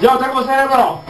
Jawa Tengah!